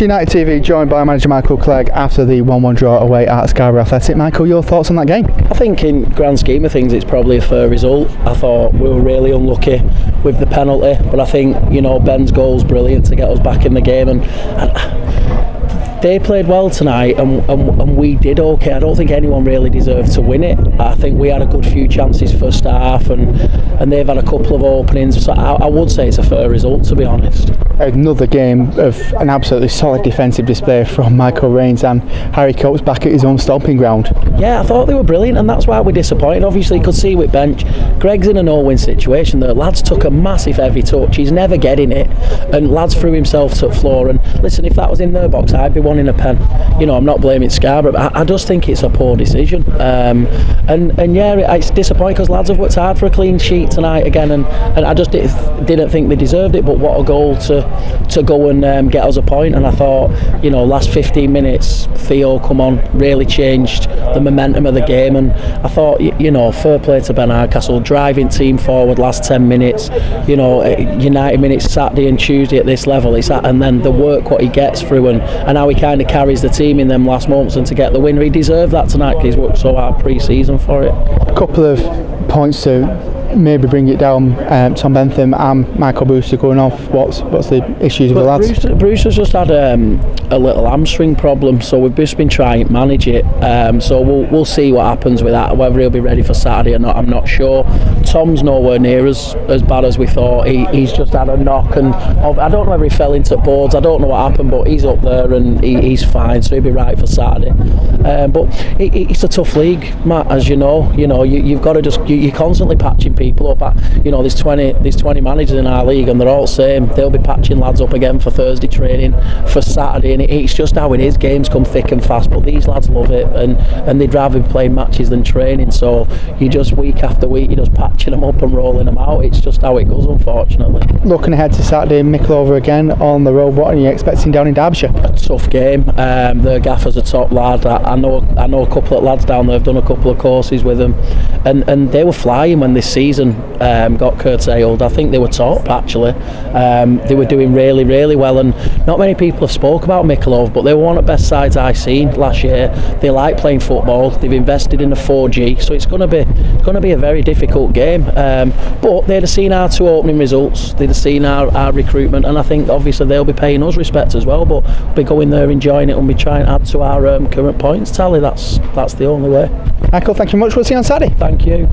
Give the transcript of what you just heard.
United TV joined by manager Michael Clegg after the 1-1 draw away at Scarborough Athletic. Michael, your thoughts on that game? I think in grand scheme of things it's probably a fair result. I thought we were really unlucky with the penalty, but I think you know Ben's goal's brilliant to get us back in the game and, and they played well tonight and, and, and, we did okay. I don't think anyone really deserved to win it. I think we had a good few chances first half and and they've had a couple of openings. So I, I would say it's a fair result to be honest. Another game of an absolutely solid defensive display from Michael Rains and Harry Coates back at his own stomping ground. Yeah, I thought they were brilliant and that's why we're disappointed. Obviously you could see with bench, Greg's in a no-win situation. The lads took a massive heavy touch. He's never getting it and lads threw himself to the floor and listen, if that was in their box I'd be one in a pen. You know, I'm not blaming Scarborough, but I, I just think it's a poor decision. Um, and and yeah, it's disappointing because lads have worked hard for a clean sheet tonight again, and, and I just did, didn't think they deserved it. But what a goal to to go and um, get us a point. And I thought, you know, last 15 minutes, Theo come on, really changed the momentum of the game. And I thought, you know, fair play to Ben Hardcastle, driving team forward last 10 minutes. You know, eh, United minutes Saturday and Tuesday at this level. It's that, and then the work what he gets through and, and how he kind of carries the team in them last moments and to get the win. He deserved that tonight because he's worked so hard pre-season for it. A couple of points to maybe bring it down. Um, Tom Bentham and Michael Brewster going off. What's what's the issues with the lads? Brewster, Brewster's just had um, a little hamstring problem, so we've just been trying to manage it. Um, so we'll we'll see what happens with that. Whether he'll be ready for Saturday or not, I'm not sure. Tom's nowhere near as as bad as we thought. He, he's just had a knock, and I don't know whether he fell into boards. I don't know what happened, but he's up there and he, he's fine, so he'll be right for Saturday. Um, but it, it's a tough league, Matt, as you know. You know you, have got to just you, you're constantly patching people up. At, you know there's 20 there's 20 managers in our league, and they're all the same. They'll be patching lads up again for Thursday training for Saturday, and it's just how it is. Games come thick and fast, but these lads love it, and and they'd rather be playing matches than training. So you just week after week, you're just patching them up and rolling them out. It's just how it goes, unfortunately. Looking ahead to Saturday, Mickleover again on the road. What are you expecting down in Derbyshire? A tough game. Um, the gaffer's a top lad. I, I know I know a couple of lads down there. I've done a couple of courses with them, and and they were flying when this season um, got curtailed. I think they were top actually. Um, they were doing really really well, and not many people have spoke about Mickleover, but they were one of the best sides I've seen last year. They like playing football. They've invested in the 4G, so it's going to be going to be a very difficult game. Um, but they'd have seen our two opening results. They'd have seen our, our recruitment, and I think obviously they'll be paying us respect as well. But we'll be going there enjoying it and be trying to add to our um, current points tally. That's that's the only way. Michael, thank you much. We'll see you on Saturday. Thank you.